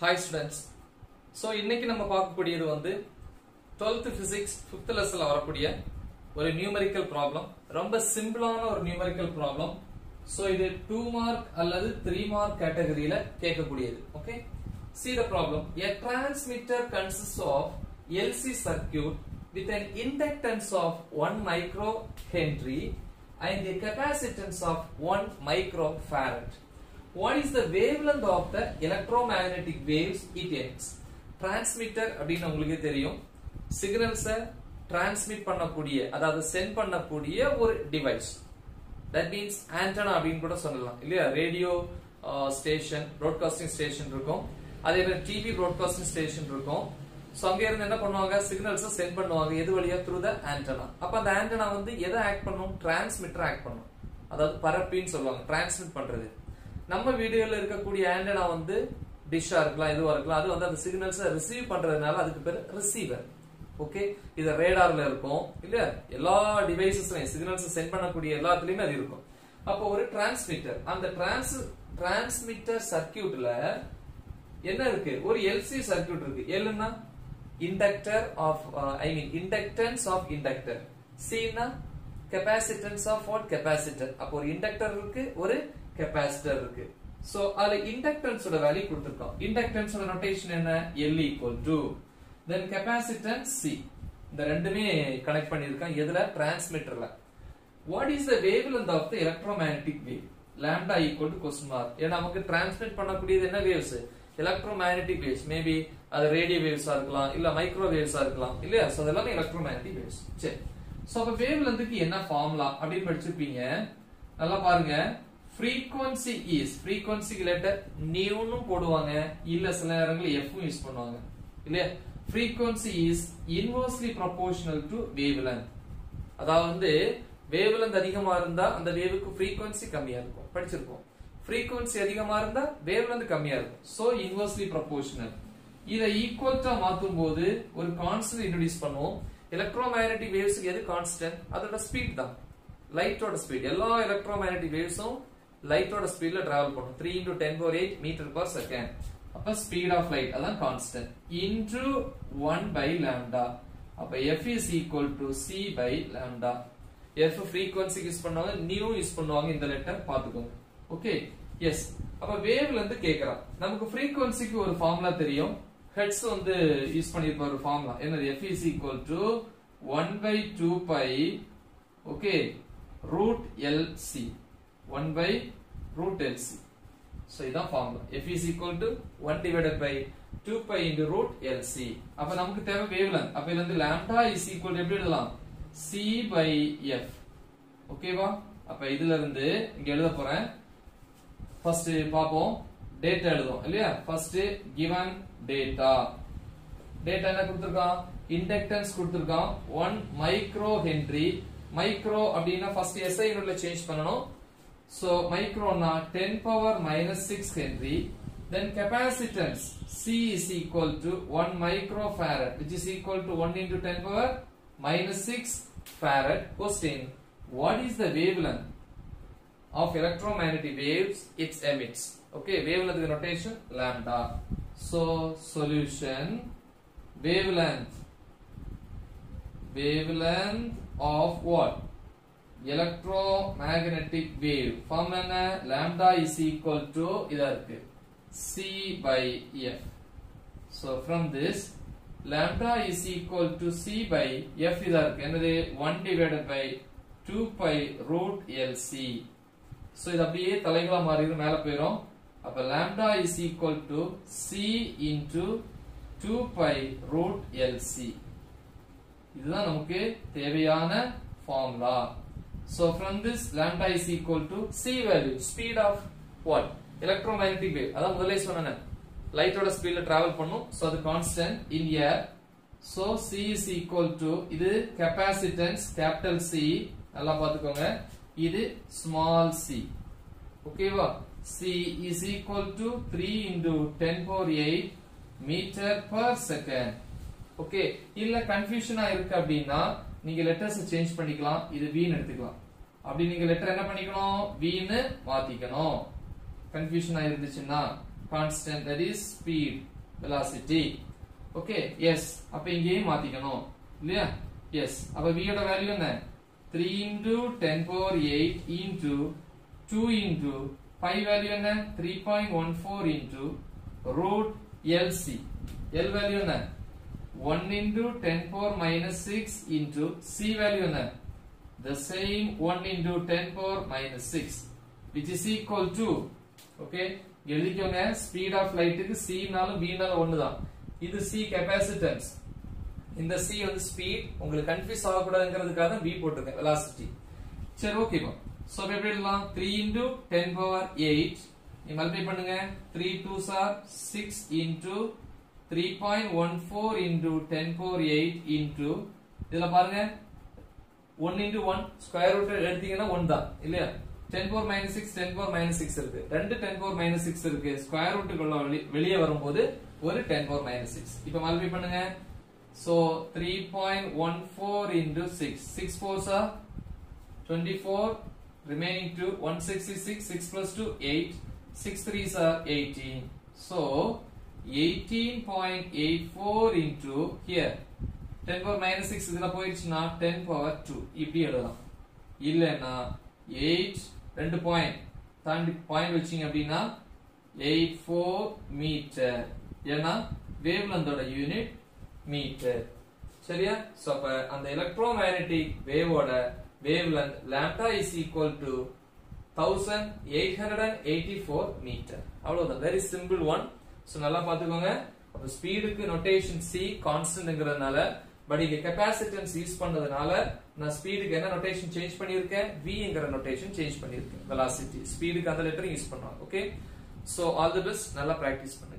Hi students so இன்னைக்கு நம்ம பார்க்கக்கூடியது வந்து 12th பிசிக்ஸ் ஃபிஃப்த் லெசனில் வரக்கூடிய ஒரு நியூமரிக்கல் ப்ராப்ளம் ரொம்ப சிம்பிளான ஒரு நியூமரிக்கல் ப்ராப்ளம் ஸோ இது டூ மார்க் அல்லது த்ரீ மார்க் கேட்டகரியில கேட்கக்கூடியது. Okay see the problem. A of LC of with an with an inductance of 1 and and a capacitance of 1 microfarad. What is the wavelength of the electromagnetic waves it emits? Transmitter அப்படின்னு உங்களுக்கு தெரியும். சிக்னல்ஸை transmit பண்ணக்கூடிய அதாவது send பண்ணக்கூடிய ஒரு device that means antenna அப்படின்னு கூட சொல்லலாம். இல்லையா? ரேடியோ ஸ்டேஷன் ப்ராட்காஸ்டிங் ஸ்டேஷன் இருக்கும். அதே மாதிரி டிவி ப்ராட்காஸ்டிங் ஸ்டேஷன் இருக்கும். சோ அங்க இருந்து என்ன பண்ணுவாங்க? சிக்னல்ஸ் சென்ட் பண்ணுவாங்க. எது வழியா? த்ரூ த ஆண்டனா அப்ப அந்த ஆண்டனா வந்து எதை ஆக்ட் பண்ணும்? டிரான்ஸ்மிட்டர் ஆக்ட் பண்ணும். அதாவது பரப்பின்னு சொல்லுவாங்க. டிரான்ஸ்மிட் பண்றது. நம்ம வீடுகளில் இருக்கக்கூடிய ஆண்டனா வந்து டிஷ்ஷா இருக்கலாம் எதுவா இருக்கலாம். அது வந்து அந்த சிக்னல்ஸை ரிசீவ் பண்றதுனால அதுக்கு பேர் ரிசீவர் ஓகே இது ரேடார்ல இருக்கும் இல்லையா? எல்லா டிவைசஸ்லயும் சிக்னல்ஸ் சென்ட் பண்ணக்கூடிய எல்லாத்துலயுமே அது இருக்கும். அப்போ ஒரு டிரான்ஸ்மிட்டர் அந்த டிரான்ஸ் டிரான்ஸ்மிட்டர் சர்க்கியூட்ல என்ன இருக்கு? ஒரு எல்சி சர்க்கியூட் இருக்கு. எல்னா inductor of I mean inductance of inductor Chinna capacitance of what capacitor அப்போ ஒரு இண்டக்டர் இருக்கு ஒரு கெப்பாசிட்டர் இருக்கு சோ அதுல இண்டக்டன்ஸோட வேல்யூ கொடுத்திருக்கோம். இண்டக்டன்ஸோட நோட்டேஷன் என்ன? L equal to then capacitance C இந்த ரெண்டுமே கனெக்ட் பண்ணியிருக்கேன் எதுல? டிரான்ஸ்மிட்டர்ல what is the wavelength of the electromagnetic wave lambda equal to question mark ஏன்னா நமக்கு டிரான்ஸ்மிட் பண்ணக்கூடியது என்ன வேவ்ஸ் எலக்ட்ரோமேக்னெட்டிக் வேவ்ஸ் மேபி அது ரேடியோ வேவ்ஸா இருக்கலாம் இல்ல மைக்ரோ வேவ்ஸா இருக்கலாம். இல்லையா? சோ அதெல்லாம் எலக்ட்ரோமேக்னெட்டிக் வேவ்ஸ் சரி. சோ அப்ப வேவ்லென்த்துக்கு என்ன ஃபார்முலா அப்படின்னு படிச்சிருப்பீங்க? நல்லா பாருங்க. Frequency is frequency லெட்டர் நியூன்னு போடுவாங்க. இல்ல சில நேரங்களில் எஃப் யூஸ் பண்ணுவாங்க. இல்லையா? Frequency is inversely proportional to wavelength. அதாவது வந்து வேவ்லென்த் அதிகமா இருந்தா அந்த வேவுக்கு frequency கம்மியா இருக்கும். படிச்சிருப்போம் frequency அதிகமா இருந்தா வேவ்லென்த் கம்மியா இருக்கும். So inversely proportional. இதை ஈக்குவல்ட்டா மாத்தும் போது ஒரு கான்ஸ்டன்ட் இன்ட்ரோடியூஸ் பண்ணுவோம். எலக்ட்ரோமேக்னெட்டிக் வேவ்ஸ்க்கு எது கான்ஸ்டன்ட் அதோட ஸ்பீட் தான். லைட்டோட ஸ்பீட் எல்லா எலக்ட்ரோமேக்னெட்டிக் வேவ்ஸும் லைட்டோட ஸ்பீட்ல டிராவல் பண்ணும். Three into ten power eight metre per second அப்ப ஸ்பீட் ஆஃப் லைட் அதான் constant into one by lambda அப்ப F is equal to C by lambda F ஃப்ரீக்வன்சிக்கு use பண்ணுவாங்க நியூ யூஸ் பண்ணுவாங்க இந்த லெட்டர் பாத்துக்கோங்க ஓகே எஸ் அப்ப வேவ்ல இருந்து கேக்குறான். நமக்கு ஃப்ரீக்வன்சிக்கு ஒரு ஃபார்முலா தெரியும். ஹெட்ஸ் வந்து யூஸ் பண்ணிருப்பார் ஒரு ஃபார்முலா என்னது? F is equal to one by two pi okay root L C one by root LC so இதான் formula. F is equal to 1 divided by 2 pi into root LC. அப்ப நமக்கு தேவை wavelength. அப்ப இதுல இருந்து lambda is equal எப்படி எழுதலாம்? C by F. ஓகேவா? அப்ப இதுல இருந்து இங்க எழுத போறேன். ஃபர்ஸ்ட் பாப்போம். டேட்டா எழுதுவோம் இல்லையா? ஃபர்ஸ்ட் கிவன் டேட்டா டேட்டா என்ன கொடுத்திருக்கான்? இண்டக்டன்ஸ் கொடுத்திருக்கான் ஒன் மைக்ரோ ஹென்றி மைக்ரோ அப்படின்னா ஃபர்ஸ்ட் எஸ்ஐ யூனிட்ல சேஞ்ச் பண்ணணும் So microna 10 power minus 6 Henry. Then capacitance C is equal to 1 microfarad which is equal to 1 into 10 power minus 6 farad. Question What is the wavelength of electromagnetic waves it emits? Okay, wavelength is notation lambda. So solution wavelength wavelength of what? Electromagnetic wave formula என்ன lambda is equal to இதற்கு c by f so from this lambda is equal to c by f இதற்கு என்னது 1 divided by 2 pi root lc so இது அப்படியே தலைகளா மாறிடும் மேல போயிடும் அப்ப lambda is equal to c into 2 pi root lc இதுதான் நமக்கு தேவையான formula So from this lambda is equal to c value speed of what electromagnetic wave அதான் முதல்ல சொன்னேன் லைட்டோட ஸ்பீட்ல டிராவல் பண்ணும் so அது constant in air so c is equal to இது capacitance capital C நல்லா பாத்துக்கோங்க இது small c ஓகேவா c is equal to 3 into 10 power 8 meter per second okay இல்ல கன்ஃபியூஷனா இருக்கு அப்படின்னா நீங்க லெட்டர்ஸ் சேஞ்ச் பண்ணிக்கலாம் இது வீன் எடுத்துக்கலாம். அப்படி நீங்க லெட்டர் என்ன பண்ணிக்கணும்? வீன்னு மாத்திக்கணும். கன்ஃபியூஷனா இருந்துச்சுன்னா constant that is speed velocity okay yes அப்ப இங்கேயும் மாத்திக்கணும். இல்லையா? எஸ் அப்ப வியோட வேல்யூ என்ன? 3 into 10 power 8 into 2 into pi value என்ன? Three point one four into root LC L value என்ன? 1 into 10 power minus 6 into C value என்ன? The same 1 into 10 power minus 6 which is equal to okay எழுதிக்கோங்க. Speed of லைட்டுக்கு c நாலும் b நாலும் ஒண்ணுதான். இது c capacitance. இந்த c வந்து speed. உங்களுக்கு confuse ஆகக்கூடாதுங்கிறதுக்காக தான் b போட்டிருக்கேன். Velocity. சரி ஓகேப்பா சோ அப்ப எப்படி எழுதலாம்? 3 into 10 power 8 நீ மல்டிப்ளை பண்ணுங்க. 3 2s are 6 into 10 3.14 into 10 power 8 into இதுல பாருங்க 1 into 1 ஸ்கொயர் ரூட் எடுத்தீங்கன்னா 1 தான் இல்லையா 10 power minus 6 10 power minus 6 இருக்கு ரெண்டு 10 power minus 6 இருக்கு ஸ்கொயர் ரூட்டுக்குள்ள வெளியே வரும்போது ஒரு 10 power minus 6 இப்போ மல்டிப்ளை பண்ணுங்க so 3.14 into 6 6 fours are 24 remaining 2 166 6 plus 2 8 6 threes are 18 so 18.84 into here. 10 power minus 6 இதுல போயிடுச்சுன்னா 10 power 2 இப்படி எழுதலாம். இல்லைன்னா 8 ரெண்டு பாயிண்ட் தாண்டி பாயிண்ட் வச்சீங்க அப்படின்னா 84 மீட்டர் ஏன்னா வேவ்லந்தோட யூனிட் மீட்டர் சரியா? சோ அப்ப அந்த electromagnetic வேவோட wavelength length is equal to 1884 metre அவ்வளவுதான். வெரி சிம்பிள் ஒன் ஸோ நல்லா பார்த்துக்கோங்க. ஸ்பீடுக்கு நொட்டேஷன் சி கான்ஸ்டன்ட்ங்கிறதுனால பட் இங்க கெப்பாசிட்டன்ஸ் யூஸ் பண்ணதுனால நான் ஸ்பீடுக்கு என்ன நொட்டேஷன் சேஞ்ச் பண்ணியிருக்கேன்? விங்கிற நொட்டேஷன் சேஞ்ச் பண்ணியிருக்கேன். வெலாசிட்டி ஸ்பீடுக்கு அந்த லெட்டர் யூஸ் பண்ணுவாங்க okay so all the best நல்லா ப்ராக்டிஸ் பண்ணுங்க.